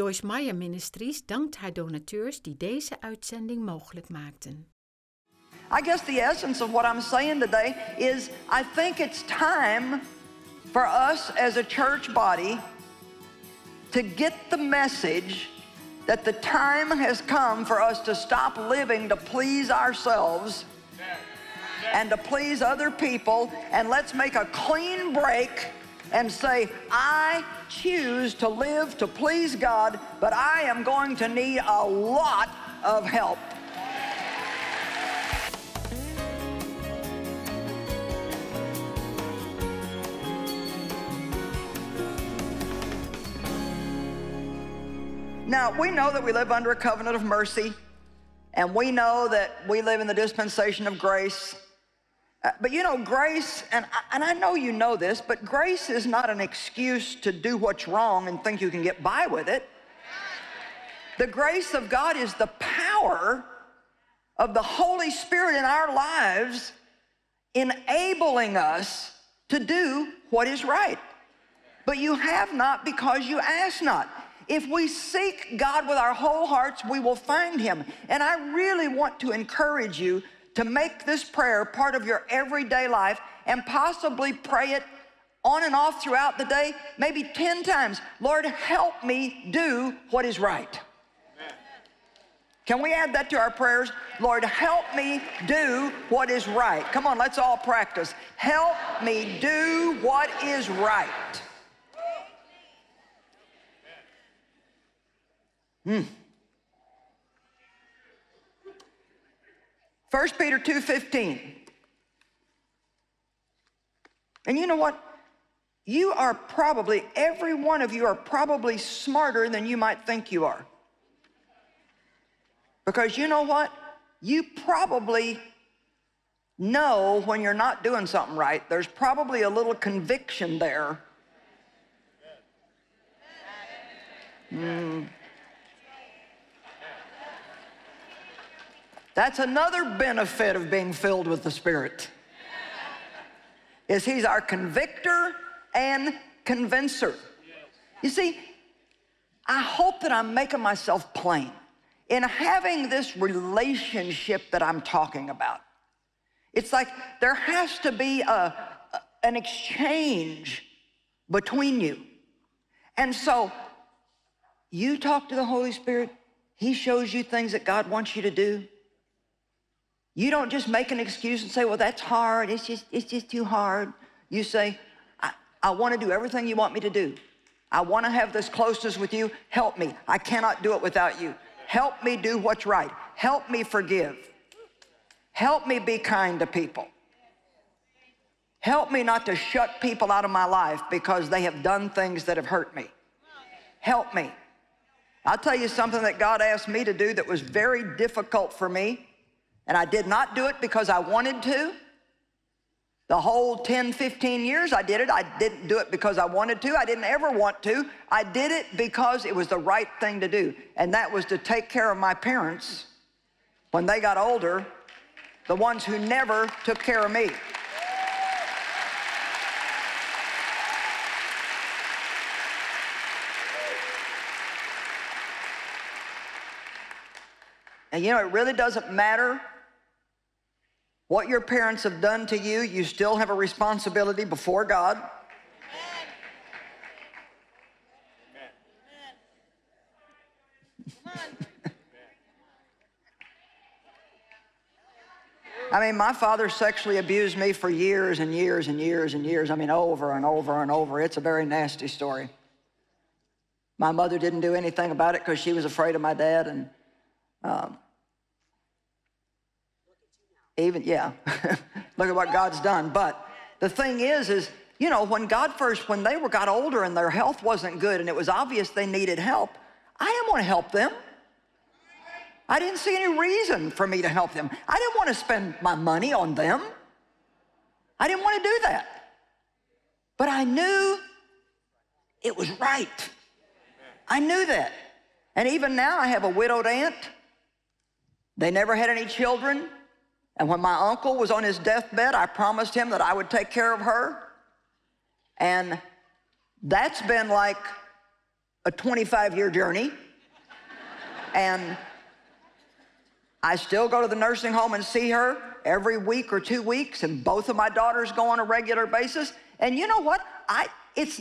Joyce Meyer Ministries dankt haar donateurs die deze uitzending mogelijk maakten. I guess the essence of what I'm saying today is I think it's time for us as a church body to get the message that the time has come for us to stop living to please ourselves and to please other people and let's make a clean break and say, I choose to live to please God, but I am going to need a lot of help. Now, we know that we live under a covenant of mercy, and we know that we live in the dispensation of grace. Uh, but you know, grace, and I, and I know you know this, but grace is not an excuse to do what's wrong and think you can get by with it. The grace of God is the power of the Holy Spirit in our lives enabling us to do what is right. But you have not because you ask not. If we seek God with our whole hearts, we will find Him. And I really want to encourage you to make this prayer part of your everyday life and possibly pray it on and off throughout the day, maybe 10 times. Lord, help me do what is right. Can we add that to our prayers? Lord, help me do what is right. Come on, let's all practice. Help me do what is right. Hmm. 1 Peter 2.15. And you know what? You are probably, every one of you are probably smarter than you might think you are. Because you know what? You probably know when you're not doing something right. There's probably a little conviction there. Mm. That's another benefit of being filled with the Spirit. Is he's our convictor and convincer. You see, I hope that I'm making myself plain in having this relationship that I'm talking about. It's like there has to be a, an exchange between you. And so you talk to the Holy Spirit, He shows you things that God wants you to do. You don't just make an excuse and say, well, that's hard. It's just, it's just too hard. You say, I, I want to do everything you want me to do. I want to have this closeness with you. Help me. I cannot do it without you. Help me do what's right. Help me forgive. Help me be kind to people. Help me not to shut people out of my life because they have done things that have hurt me. Help me. I'll tell you something that God asked me to do that was very difficult for me. And I did not do it because I wanted to. The whole 10, 15 years I did it, I didn't do it because I wanted to. I didn't ever want to. I did it because it was the right thing to do. And that was to take care of my parents when they got older, the ones who never took care of me. And you know, it really doesn't matter what your parents have done to you, you still have a responsibility before God. I mean, my father sexually abused me for years and years and years and years. I mean, over and over and over. It's a very nasty story. My mother didn't do anything about it because she was afraid of my dad. And um, even, yeah, look at what God's done. But the thing is, is, you know, when God first, when they were got older and their health wasn't good and it was obvious they needed help, I didn't want to help them. I didn't see any reason for me to help them. I didn't want to spend my money on them. I didn't want to do that. But I knew it was right. I knew that. And even now I have a widowed aunt. They never had any children. And when my uncle was on his deathbed, I promised him that I would take care of her. And that's been like a 25 year journey. and I still go to the nursing home and see her every week or two weeks, and both of my daughters go on a regular basis. And you know what? I it's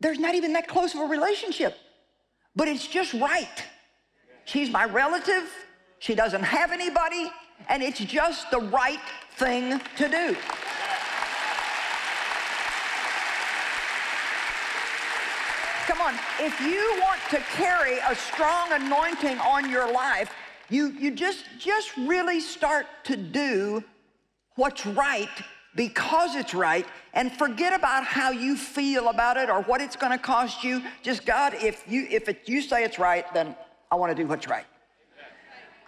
there's not even that close of a relationship, but it's just right. She's my relative. She doesn't have anybody, and it's just the right thing to do. Come on, if you want to carry a strong anointing on your life, you, you just, just really start to do what's right because it's right and forget about how you feel about it or what it's going to cost you. Just God, if you if it, you say it's right, then I want to do what's right.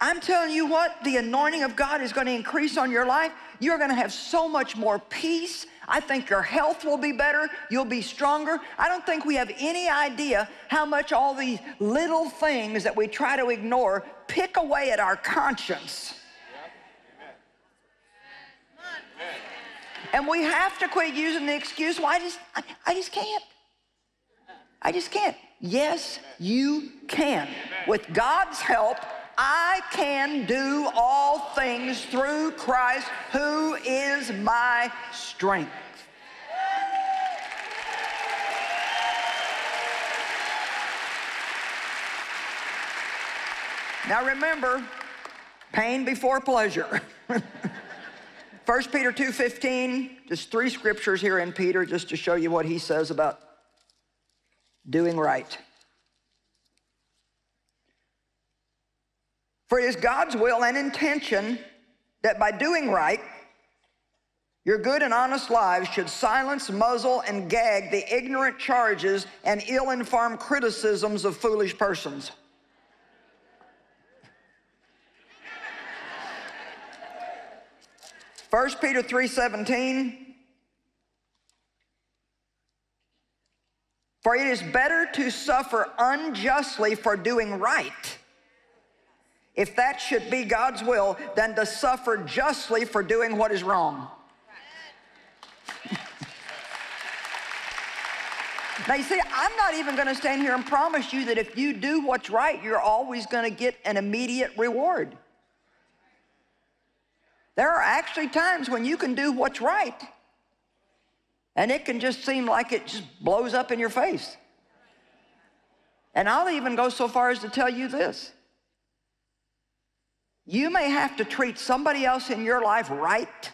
I'm telling you what, the anointing of God is going to increase on your life. You're going to have so much more peace. I think your health will be better. You'll be stronger. I don't think we have any idea how much all these little things that we try to ignore pick away at our conscience. And we have to quit using the excuse, well, I just, I, I just can't. I just can't. Yes, you can. With God's help, I can do all things through Christ who is my strength. Now remember, pain before pleasure. 1 Peter 2.15, just three scriptures here in Peter just to show you what he says about doing right. For it is God's will and intention that by doing right, your good and honest lives should silence, muzzle, and gag the ignorant charges and ill-informed criticisms of foolish persons. 1 Peter 3:17 For it is better to suffer unjustly for doing right, if that should be God's will, then to suffer justly for doing what is wrong. now, you see, I'm not even going to stand here and promise you that if you do what's right, you're always going to get an immediate reward. There are actually times when you can do what's right and it can just seem like it just blows up in your face. And I'll even go so far as to tell you this. You may have to treat somebody else in your life right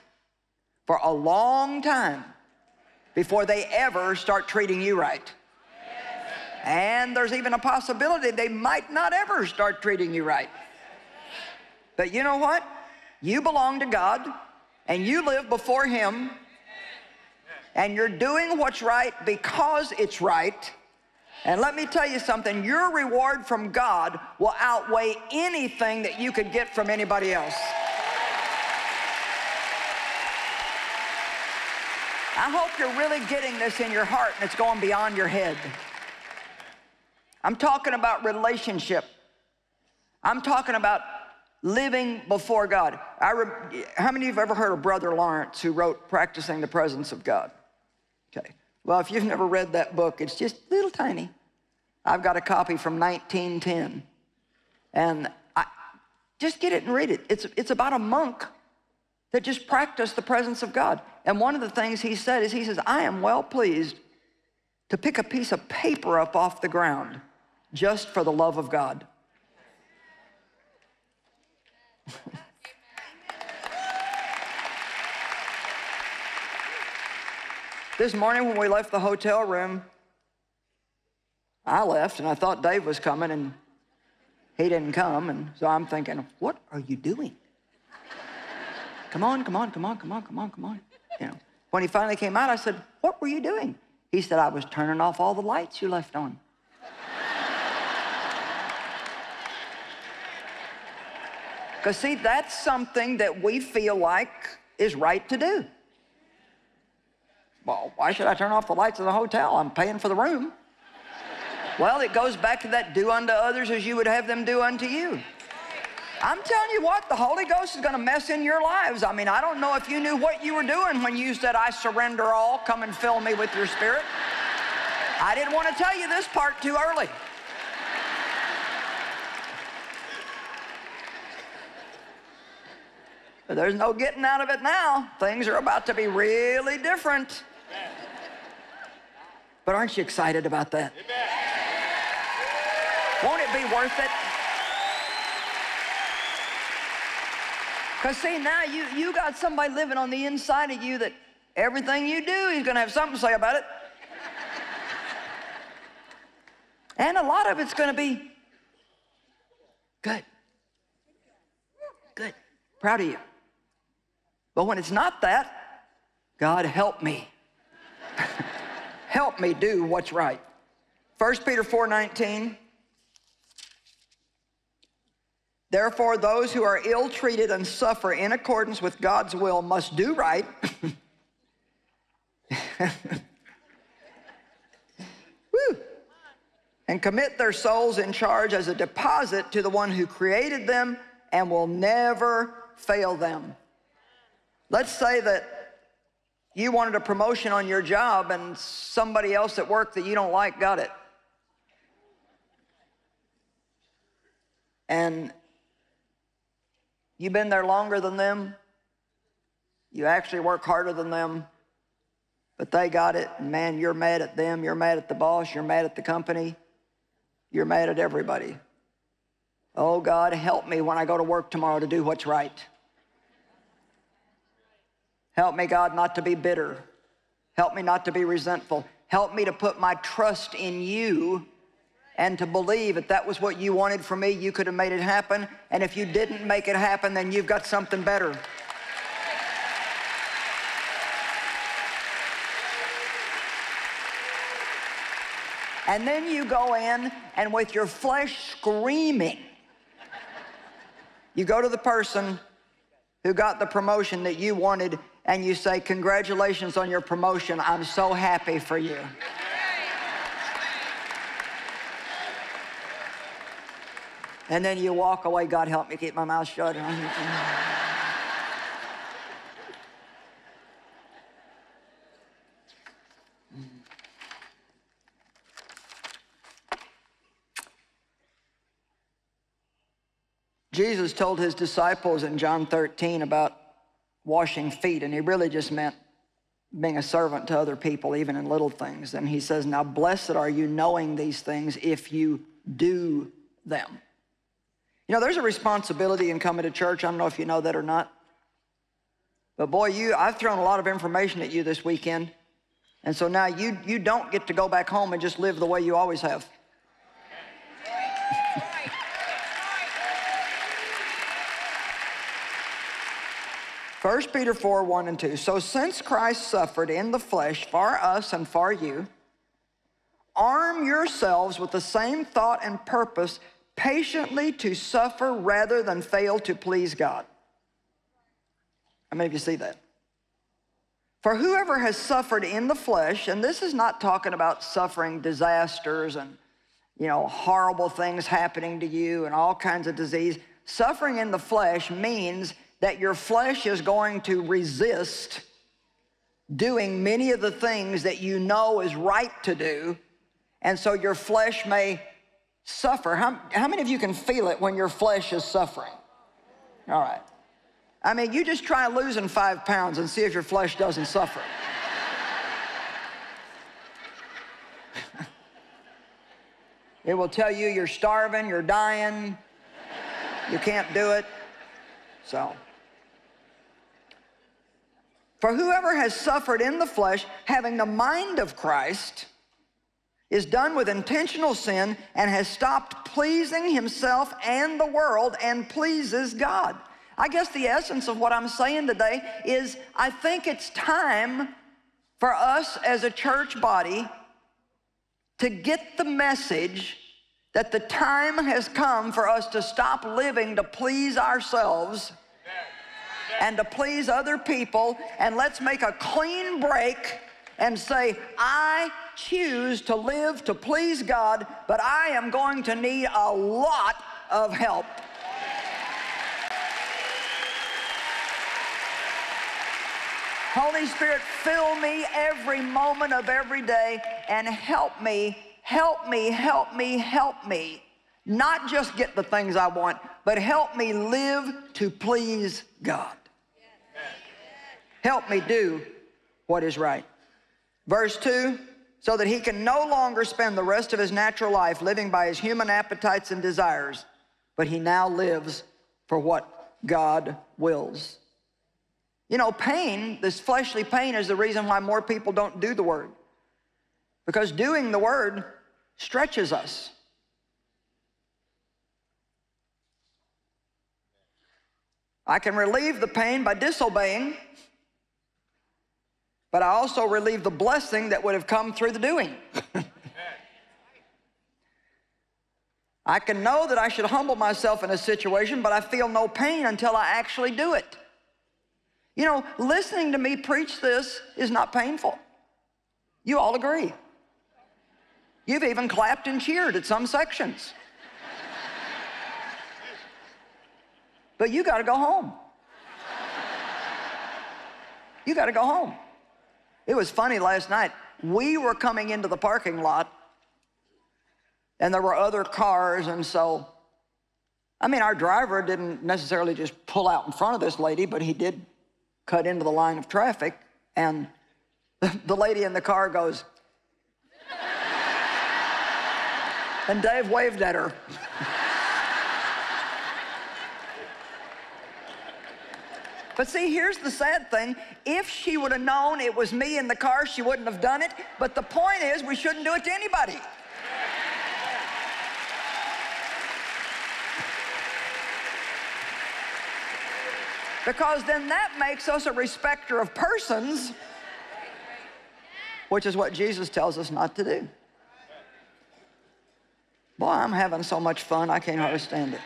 for a long time before they ever start treating you right. And there's even a possibility they might not ever start treating you right. But you know what? You belong to God and you live before Him and you're doing what's right because it's right. And let me tell you something, your reward from God will outweigh anything that you could get from anybody else. I hope you're really getting this in your heart and it's going beyond your head. I'm talking about relationship. I'm talking about living before God. I how many of you have ever heard of Brother Lawrence who wrote Practicing the Presence of God? Okay. Well, if you've never read that book, it's just little tiny. I've got a copy from 1910. And I, just get it and read it. It's, it's about a monk that just practiced the presence of God. And one of the things he said is, he says, I am well pleased to pick a piece of paper up off the ground just for the love of God. this morning when we left the hotel room, I left and I thought Dave was coming and he didn't come. And so I'm thinking, what are you doing? come on, come on, come on, come on, come on, come on. You know, when he finally came out, I said, what were you doing? He said, I was turning off all the lights you left on. Because, see, that's something that we feel like is right to do. Well, why should I turn off the lights in the hotel? I'm paying for the room. Well, it goes back to that do unto others as you would have them do unto you. I'm telling you what, the Holy Ghost is going to mess in your lives. I mean, I don't know if you knew what you were doing when you said, I surrender all, come and fill me with your spirit. I didn't want to tell you this part too early. But there's no getting out of it now. Things are about to be really different. But aren't you excited about that? Won't it be worth it? Because see, now you, you got somebody living on the inside of you that everything you do, he's going to have something to say about it. and a lot of it's going to be good. Good. Proud of you. But when it's not that, God help me. Help me do what's right. 1 Peter 4:19 Therefore those who are ill-treated and suffer in accordance with God's will must do right. And commit their souls in charge as a deposit to the one who created them and will never fail them. Let's say that you wanted a promotion on your job and somebody else at work that you don't like got it. And you've been there longer than them. You actually work harder than them. But they got it, and man, you're mad at them. You're mad at the boss. You're mad at the company. You're mad at everybody. Oh, God, help me when I go to work tomorrow to do what's right. Help me, God, not to be bitter. Help me not to be resentful. Help me to put my trust in you and to believe that that was what you wanted for me, you could have made it happen. And if you didn't make it happen, then you've got something better. And then you go in and with your flesh screaming, you go to the person who got the promotion that you wanted and you say, Congratulations on your promotion. I'm so happy for you. And then you walk away, God help me keep my mouth shut. Jesus told his disciples in John 13 about washing feet, and he really just meant being a servant to other people, even in little things. And he says, Now blessed are you knowing these things if you do them. You know, there's a responsibility in coming to church. I don't know if you know that or not. But boy, you I've thrown a lot of information at you this weekend. And so now you you don't get to go back home and just live the way you always have. 1 Peter 4 1 and 2. So since Christ suffered in the flesh for us and for you, arm yourselves with the same thought and purpose, patiently to suffer rather than fail to please God. How many of you see that? For whoever has suffered in the flesh, and this is not talking about suffering disasters and you know horrible things happening to you and all kinds of disease. Suffering in the flesh means that your flesh is going to resist doing many of the things that you know is right to do. And so your flesh may suffer. How, how many of you can feel it when your flesh is suffering? All right. I mean, you just try losing five pounds and see if your flesh doesn't suffer. it will tell you you're starving, you're dying, you can't do it. So. For whoever has suffered in the flesh, having the mind of Christ, is done with intentional sin and has stopped pleasing himself and the world and pleases God. I guess the essence of what I'm saying today is I think it's time for us as a church body to get the message that the time has come for us to stop living to please ourselves and to please other people, and let's make a clean break and say, I choose to live to please God, but I am going to need a lot of help. Holy Spirit, fill me every moment of every day and help me, help me, help me, help me. Not just get the things I want, but help me live to please God. Help me do what is right. Verse 2 so that he can no longer spend the rest of his natural life living by his human appetites and desires, but he now lives for what God wills. You know, pain, this fleshly pain, is the reason why more people don't do the word. Because doing the word stretches us. I can relieve the pain by disobeying, but I also relieve the blessing that would have come through the doing. I can know that I should humble myself in a situation, but I feel no pain until I actually do it. You know, listening to me preach this is not painful. You all agree. You've even clapped and cheered at some sections. but you got to go home. You got to go home. It was funny last night. We were coming into the parking lot, and there were other cars, and so, I mean, our driver didn't necessarily just pull out in front of this lady, but he did cut into the line of traffic, and the lady in the car goes, and Dave waved at her. But see, here's the sad thing. If she would have known it was me in the car, she wouldn't have done it. But the point is, we shouldn't do it to anybody. Because then that makes us a respecter of persons, which is what Jesus tells us not to do. Boy, I'm having so much fun, I can't hardly stand it.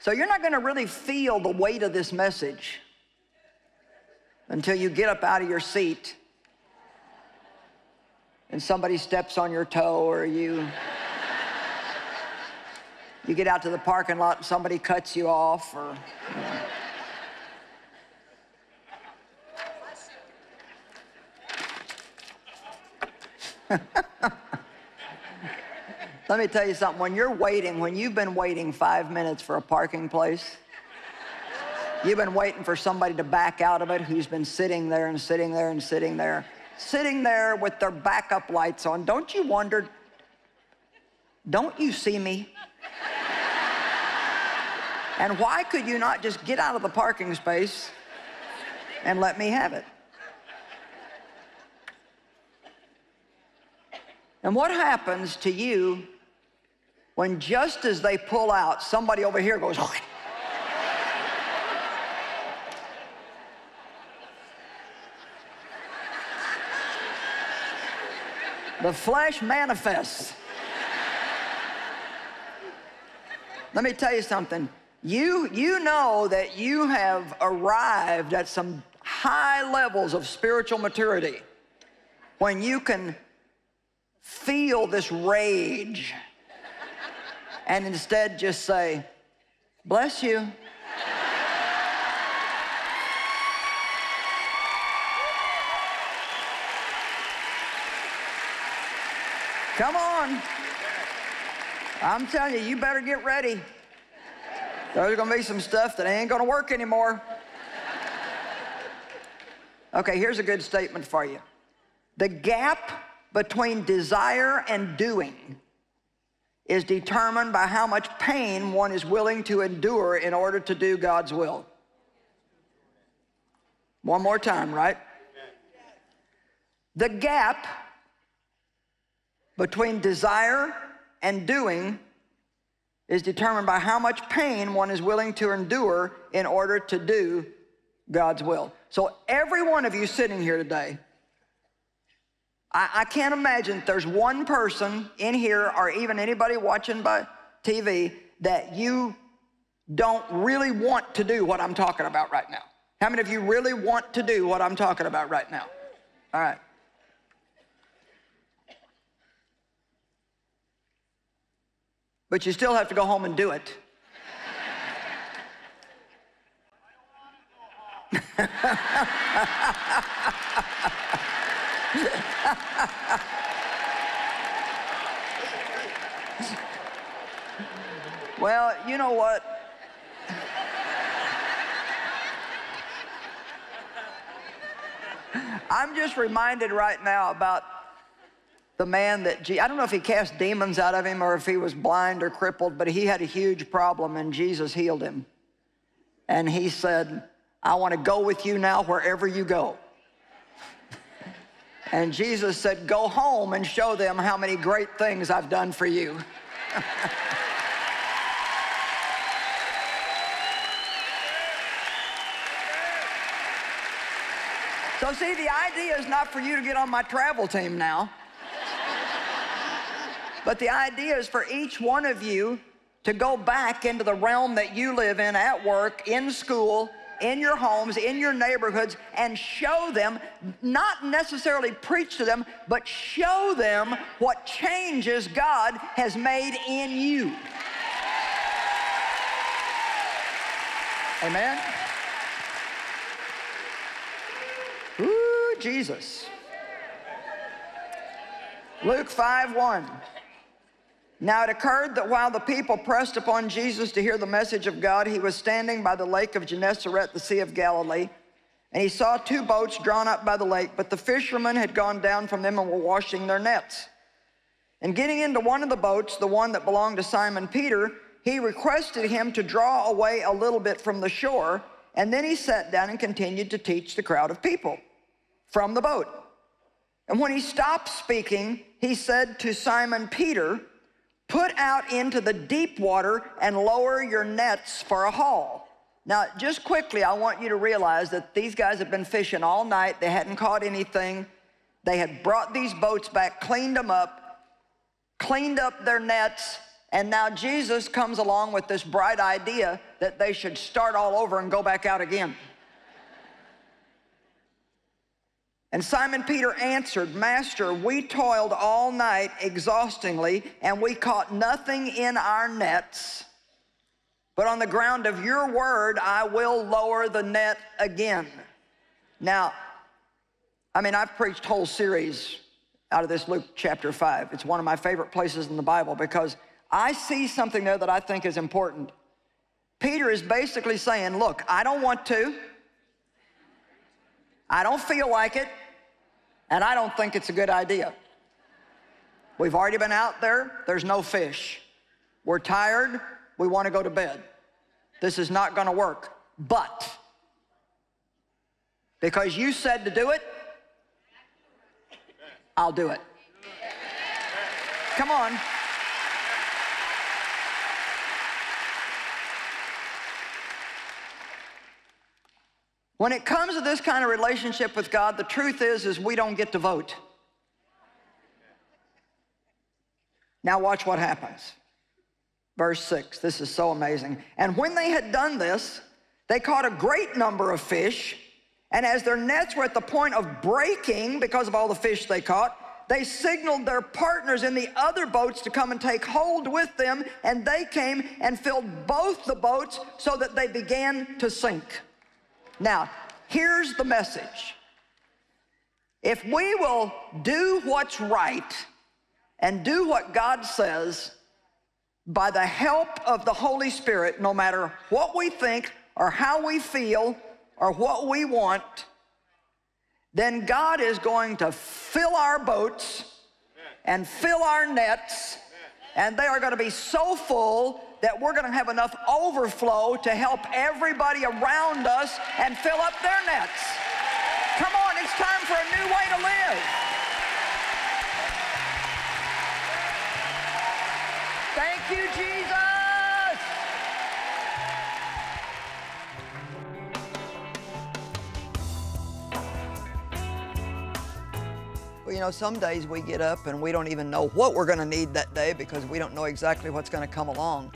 So you're not going to really feel the weight of this message until you get up out of your seat and somebody steps on your toe or you you get out to the parking lot and somebody cuts you off or you know. Let me tell you something. When you're waiting, when you've been waiting five minutes for a parking place, you've been waiting for somebody to back out of it who's been sitting there and sitting there and sitting there, sitting there with their backup lights on. Don't you wonder, don't you see me? and why could you not just get out of the parking space and let me have it? And what happens to you when just as they pull out, somebody over here goes, the flesh manifests. Let me tell you something. You, you know that you have arrived at some high levels of spiritual maturity when you can feel this rage and instead just say, bless you. Come on. I'm telling you, you better get ready. There's gonna be some stuff that ain't gonna work anymore. Okay, here's a good statement for you. The gap between desire and doing is determined by how much pain one is willing to endure in order to do God's will. One more time, right? The gap between desire and doing is determined by how much pain one is willing to endure in order to do God's will. So every one of you sitting here today I, I can't imagine there's one person in here or even anybody watching by TV that you don't really want to do what I'm talking about right now. How many of you really want to do what I'm talking about right now? All right. But you still have to go home and do it. well, you know what? I'm just reminded right now about the man that, I don't know if he cast demons out of him or if he was blind or crippled, but he had a huge problem and Jesus healed him. And he said, I want to go with you now wherever you go. and Jesus said, Go home and show them how many great things I've done for you. So see, the idea is not for you to get on my travel team now. but the idea is for each one of you to go back into the realm that you live in at work, in school, in your homes, in your neighborhoods, and show them, not necessarily preach to them, but show them what changes God has made in you. Amen? Jesus. Luke 5 1. Now it occurred that while the people pressed upon Jesus to hear the message of God, he was standing by the lake of Gennesaret, the Sea of Galilee, and he saw two boats drawn up by the lake, but the fishermen had gone down from them and were washing their nets. And getting into one of the boats, the one that belonged to Simon Peter, he requested him to draw away a little bit from the shore, and then he sat down and continued to teach the crowd of people from the boat. And when he stopped speaking, he said to Simon Peter, Put out into the deep water and lower your nets for a haul. Now, just quickly, I want you to realize that these guys have been fishing all night. They hadn't caught anything. They had brought these boats back, cleaned them up, cleaned up their nets, and now Jesus comes along with this bright idea that they should start all over and go back out again. And Simon Peter answered, Master, we toiled all night exhaustingly, and we caught nothing in our nets. But on the ground of your word, I will lower the net again. Now, I mean, I've preached whole series out of this Luke chapter 5. It's one of my favorite places in the Bible because I see something there that I think is important. Peter is basically saying, Look, I don't want to. I don't feel like it, and I don't think it's a good idea. We've already been out there, there's no fish. We're tired, we want to go to bed. This is not going to work. But, because you said to do it, I'll do it. Come on. When it comes to this kind of relationship with God, the truth is, is we don't get to vote. Now watch what happens. Verse 6, this is so amazing. And when they had done this, they caught a great number of fish, and as their nets were at the point of breaking because of all the fish they caught, they signaled their partners in the other boats to come and take hold with them, and they came and filled both the boats so that they began to sink. Now, here's the message. If we will do what's right and do what God says by the help of the Holy Spirit, no matter what we think or how we feel or what we want, then God is going to fill our boats and fill our nets, and they are going to be so full that we're going to have enough overflow to help everybody around us and fill up their nets. Come on, it's time for a new way to live. Thank you, Jesus. You know, some days we get up and we don't even know what we're going to need that day because we don't know exactly what's going to come along.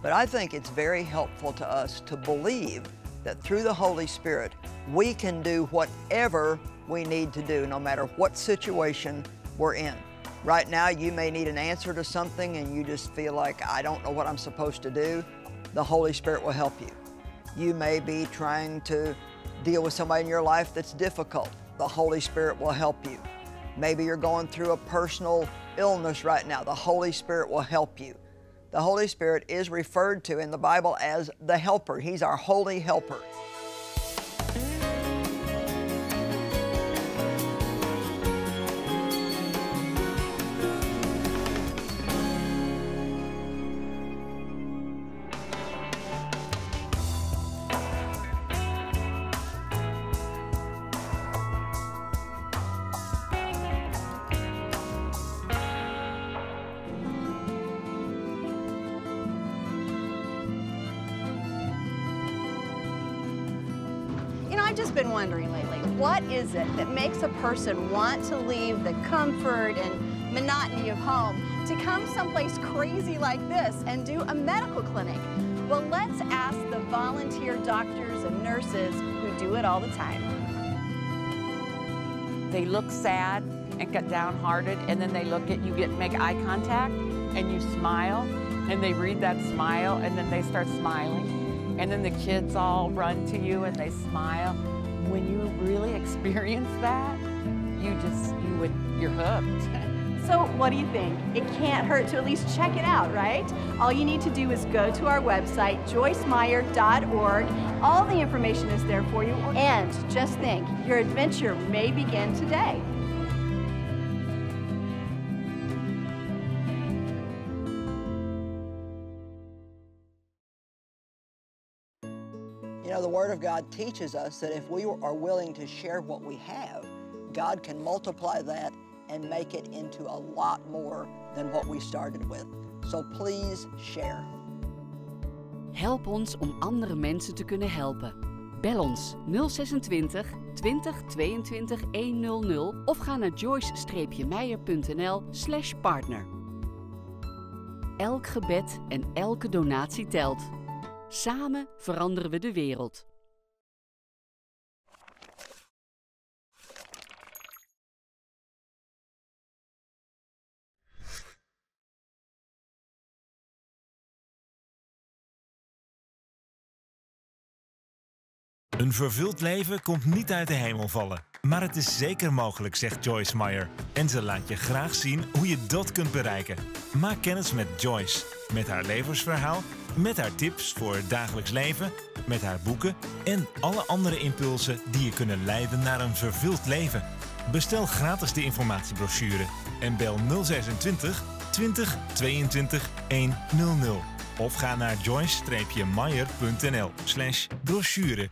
But I think it's very helpful to us to believe that through the Holy Spirit, we can do whatever we need to do, no matter what situation we're in. Right now, you may need an answer to something and you just feel like, I don't know what I'm supposed to do. The Holy Spirit will help you. You may be trying to deal with somebody in your life that's difficult, the Holy Spirit will help you. Maybe you're going through a personal illness right now, the Holy Spirit will help you. The Holy Spirit is referred to in the Bible as the helper. He's our holy helper. I've just been wondering lately, what is it that makes a person want to leave the comfort and monotony of home to come someplace crazy like this and do a medical clinic? Well, let's ask the volunteer doctors and nurses who do it all the time. They look sad and get downhearted, and then they look at you, get make eye contact, and you smile, and they read that smile, and then they start smiling. And then the kids all run to you and they smile. When you really experience that, you just, you would, you're hooked. So what do you think? It can't hurt to at least check it out, right? All you need to do is go to our website, joycemeyer.org. All the information is there for you. And just think, your adventure may begin today. You the Word of God teaches us that if we are willing to share what we have, God can multiply that and make it into a lot more than what we started with. So please share. Help ons om andere mensen te kunnen helpen. Bel ons 026 20 22 100 of ga naar joyce-meijer.nl slash partner. Elk gebed en elke donatie telt. Samen veranderen we de wereld. Een vervuld leven komt niet uit de hemel vallen. Maar het is zeker mogelijk, zegt Joyce Meyer. En ze laat je graag zien hoe je dat kunt bereiken. Maak kennis met Joyce. Met haar levensverhaal, met haar tips voor het dagelijks leven, met haar boeken en alle andere impulsen die je kunnen leiden naar een vervuld leven. Bestel gratis de informatiebrochure en bel 026 20 22 100. Of ga naar joyce-meyer.nl slash brochure.